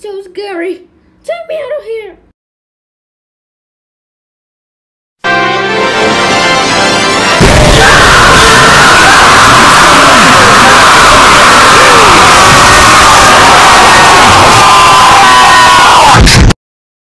so scary. Take me out of here.